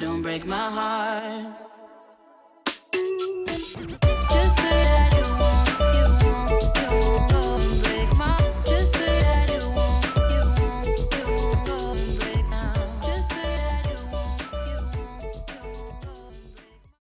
Don't break my heart. Just say.